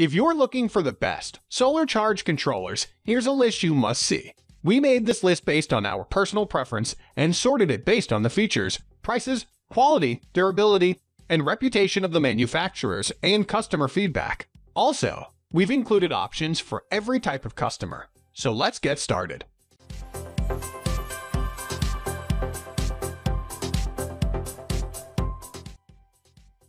If you're looking for the best solar charge controllers, here's a list you must see. We made this list based on our personal preference and sorted it based on the features, prices, quality, durability, and reputation of the manufacturers and customer feedback. Also, we've included options for every type of customer. So let's get started.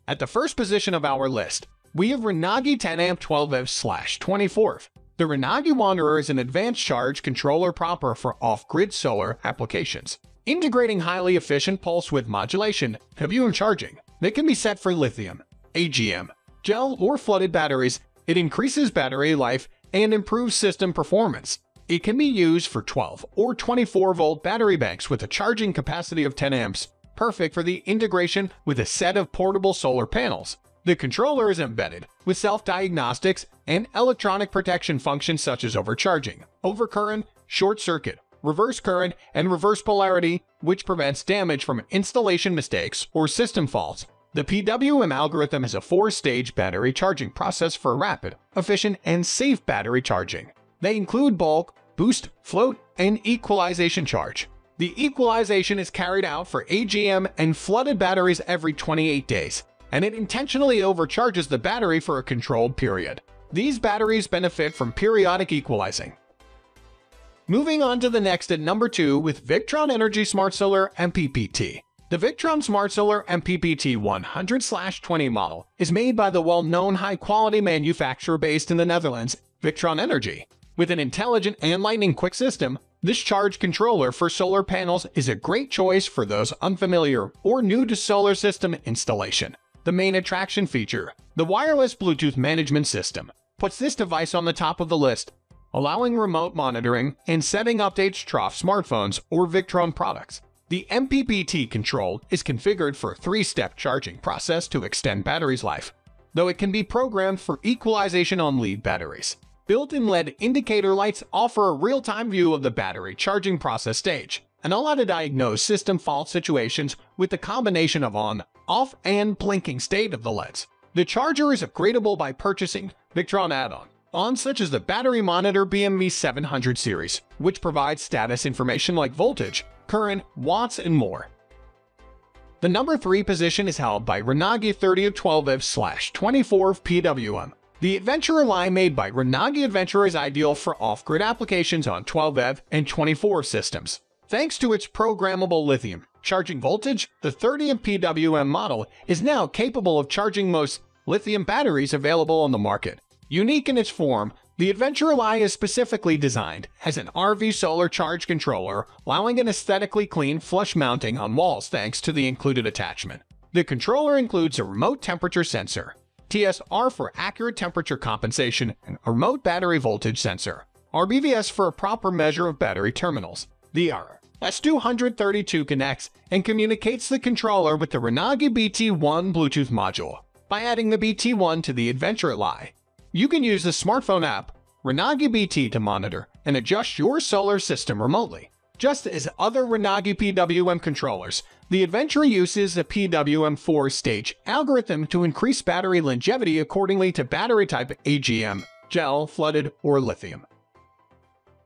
At the first position of our list, we have Renogy 10A 12V/24. The Renogy Wanderer is an advanced charge controller proper for off-grid solar applications, integrating highly efficient pulse width modulation, WM charging that can be set for lithium, AGM, gel, or flooded batteries. It increases battery life and improves system performance. It can be used for 12 or 24 volt battery banks with a charging capacity of 10 amps, perfect for the integration with a set of portable solar panels. The controller is embedded with self-diagnostics and electronic protection functions such as overcharging, overcurrent, short circuit, reverse current, and reverse polarity, which prevents damage from installation mistakes or system faults. The PWM algorithm is a four-stage battery charging process for rapid, efficient, and safe battery charging. They include bulk, boost, float, and equalization charge. The equalization is carried out for AGM and flooded batteries every 28 days, and it intentionally overcharges the battery for a controlled period. These batteries benefit from periodic equalizing. Moving on to the next at number 2 with Victron Energy Smart Solar MPPT. The Victron Smart Solar MPPT 100-20 model is made by the well-known high-quality manufacturer based in the Netherlands, Victron Energy. With an intelligent and lightning-quick system, this charge controller for solar panels is a great choice for those unfamiliar or new to solar system installation. The main attraction feature, the wireless Bluetooth management system, puts this device on the top of the list, allowing remote monitoring and setting updates trough smartphones or Victron products. The MPPT control is configured for a three-step charging process to extend battery's life, though it can be programmed for equalization on lead batteries. Built-in LED indicator lights offer a real-time view of the battery charging process stage and allow to diagnose system fault situations with the combination of on, off, and blinking state of the LEDs. The charger is upgradable by purchasing Victron add-on, on such as the Battery Monitor BMV 700 series, which provides status information like voltage, current, watts, and more. The number 3 position is held by Renogy 3012F-24 PWM, the Adventurer line made by Renogy Adventurer is ideal for off-grid applications on 12EV and 24 systems. Thanks to its programmable lithium charging voltage, the 30 PWM model is now capable of charging most lithium batteries available on the market. Unique in its form, the Adventure line is specifically designed as an RV solar charge controller, allowing an aesthetically clean flush mounting on walls thanks to the included attachment. The controller includes a remote temperature sensor, TSR for accurate temperature compensation, and a remote battery voltage sensor. RBVS for a proper measure of battery terminals. The S232 connects and communicates the controller with the Renogy BT1 Bluetooth module. By adding the BT1 to the Adventure Li, you can use the smartphone app Renogy BT to monitor and adjust your solar system remotely. Just as other Renogy PWM controllers, the Adventure uses a PWM 4-stage algorithm to increase battery longevity accordingly to battery type AGM, gel, flooded, or lithium.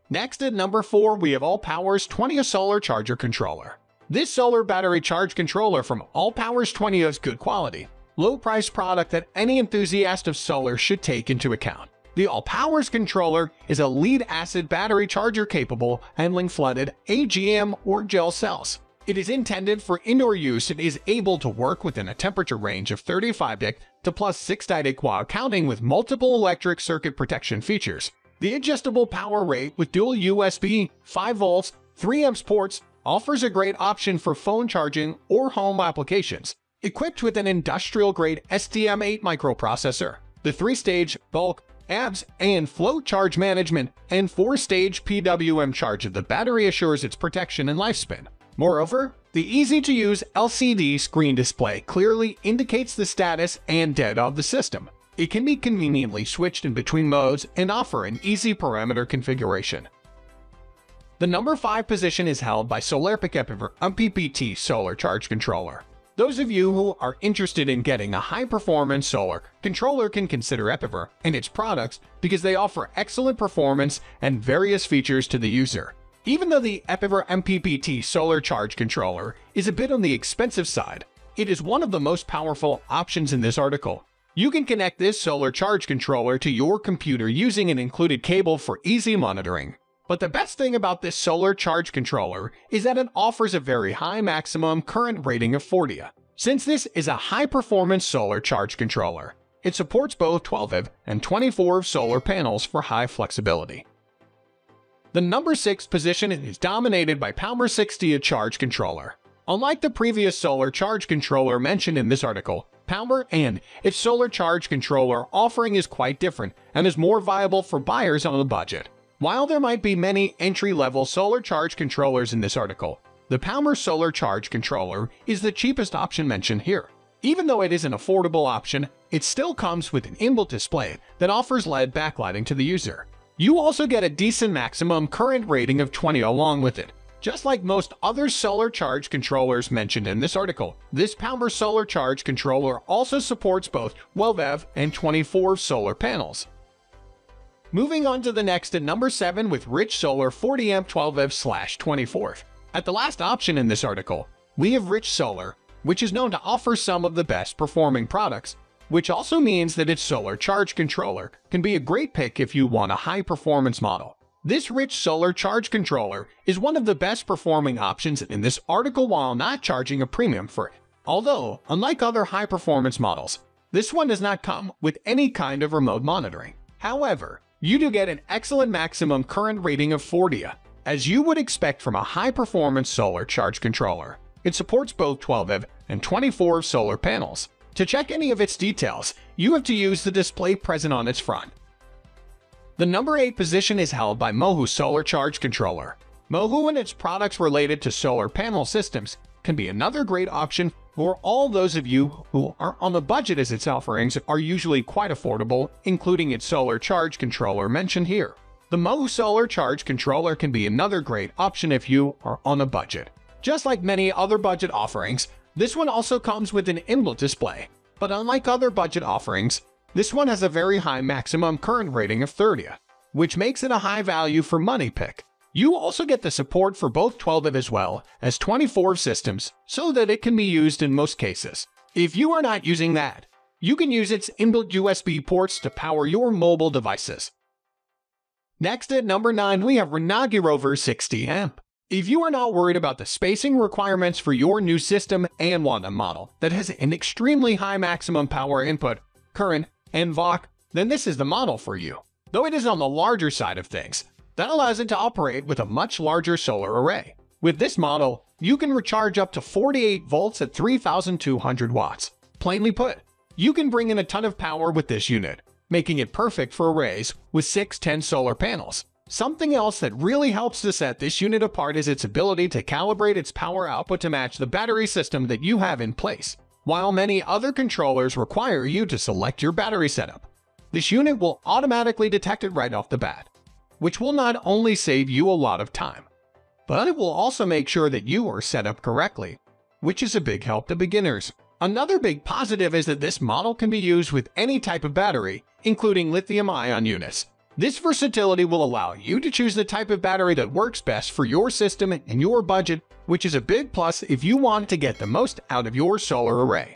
Next at number 4 we have ALLPOWERS 20 Solar Charger Controller. This solar battery charge controller from ALLPOWERS 20 is good quality, low-price product that any enthusiast of solar should take into account. The ALLPOWERS controller is a lead-acid battery charger capable handling flooded AGM or gel cells. It is intended for indoor use and is able to work within a temperature range of 35 dec to plus 6 dec while accounting with multiple electric circuit protection features. The adjustable power rate with dual USB, 5 volts, 3 amps ports offers a great option for phone charging or home applications. Equipped with an industrial-grade STM8 microprocessor, the 3-stage bulk, ABS, and float charge management and 4-stage PWM charge of the battery assures its protection and lifespan. Moreover, the easy-to-use LCD screen display clearly indicates the status and dead of the system. It can be conveniently switched in between modes and offer an easy parameter configuration. The number 5 position is held by Solarepic Epever MPPT Solar Charge Controller. Those of you who are interested in getting a high-performance solar controller can consider Epever and its products because they offer excellent performance and various features to the user. Even though the Epever MPPT solar charge controller is a bit on the expensive side, it is one of the most powerful options in this article. You can connect this solar charge controller to your computer using an included cable for easy monitoring. But the best thing about this solar charge controller is that it offers a very high maximum current rating of 40. Since this is a high-performance solar charge controller, it supports both 12V and 24V solar panels for high flexibility. The number 6 position is dominated by PowMr 60A charge controller. Unlike the previous solar charge controller mentioned in this article, PowMr and its solar charge controller offering is quite different and is more viable for buyers on a budget. While there might be many entry-level solar charge controllers in this article, the PowMr Solar Charge Controller is the cheapest option mentioned here. Even though it is an affordable option, it still comes with an inbuilt display that offers LED backlighting to the user. You also get a decent maximum current rating of 20 along with it. Just like most other solar charge controllers mentioned in this article, this PowMr Solar Charge Controller also supports both 12V and 24 solar panels. Moving on to the next at number 7 with Rich Solar 40A 12V/24. At the last option in this article, we have Rich Solar, which is known to offer some of the best performing products, which also means that its solar charge controller can be a great pick if you want a high performance model. This Rich Solar Charge Controller is one of the best performing options in this article while not charging a premium for it. Although, unlike other high performance models, this one does not come with any kind of remote monitoring. However, you do get an excellent maximum current rating of 40, as you would expect from a high-performance solar charge controller. It supports both 12V and 24 solar panels. To check any of its details, you have to use the display present on its front. The number 8 position is held by MOHOO Solar Charge Controller. MOHOO and its products related to solar panel systems can be another great option for all those of you who are on the budget as its offerings are usually quite affordable, including its solar charge controller mentioned here. The MOHOO Solar Charge Controller can be another great option if you are on a budget. Just like many other budget offerings, this one also comes with an inbuilt display. But unlike other budget offerings, this one has a very high maximum current rating of 30, which makes it a high value for money pick. You also get the support for both 12 of as well as 24 systems so that it can be used in most cases. If you are not using that, you can use its inbuilt USB ports to power your mobile devices. Next at number 9 we have Renogy Rover 60 amp. If you are not worried about the spacing requirements for your new system and want a model that has an extremely high maximum power input, current, and VOC, then this is the model for you. Though it is on the larger side of things, that allows it to operate with a much larger solar array. With this model, you can recharge up to 48 volts at 3200 watts. Plainly put, you can bring in a ton of power with this unit, making it perfect for arrays with 610 solar panels. Something else that really helps to set this unit apart is its ability to calibrate its power output to match the battery system that you have in place. While many other controllers require you to select your battery setup, this unit will automatically detect it right off the bat which will not only save you a lot of time, but it will also make sure that you are set up correctly, which is a big help to beginners. Another big positive is that this model can be used with any type of battery, including lithium-ion units. This versatility will allow you to choose the type of battery that works best for your system and your budget, which is a big plus if you want to get the most out of your solar array.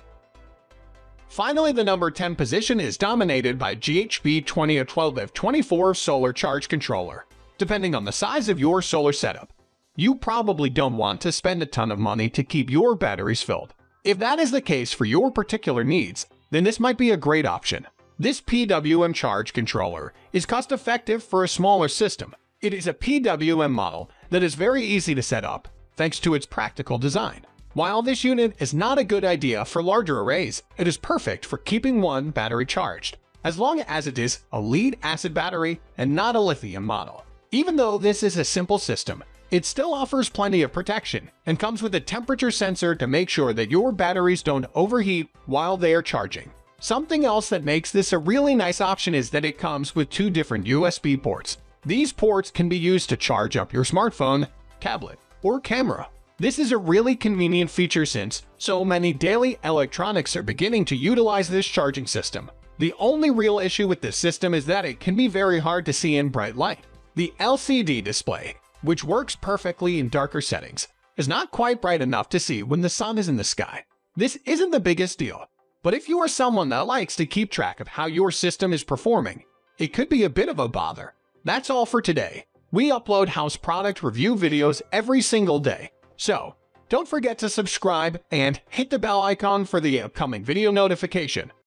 Finally, the number 10 position is dominated by GHB 2012F24 Solar Charge Controller. Depending on the size of your solar setup, you probably don't want to spend a ton of money to keep your batteries filled. If that is the case for your particular needs, then this might be a great option. This PWM charge controller is cost-effective for a smaller system. It is a PWM model that is very easy to set up, thanks to its practical design. While this unit is not a good idea for larger arrays, it is perfect for keeping one battery charged, as long as it is a lead-acid battery and not a lithium model. Even though this is a simple system, it still offers plenty of protection and comes with a temperature sensor to make sure that your batteries don't overheat while they are charging. Something else that makes this a really nice option is that it comes with two different USB ports. These ports can be used to charge up your smartphone, tablet, or camera. This is a really convenient feature since so many daily electronics are beginning to utilize this charging system. The only real issue with this system is that it can be very hard to see in bright light. The LCD display, which works perfectly in darker settings, is not quite bright enough to see when the sun is in the sky. This isn't the biggest deal, but if you are someone that likes to keep track of how your system is performing, it could be a bit of a bother. That's all for today. We upload house product review videos every single day, so don't forget to subscribe and hit the bell icon for the upcoming video notification.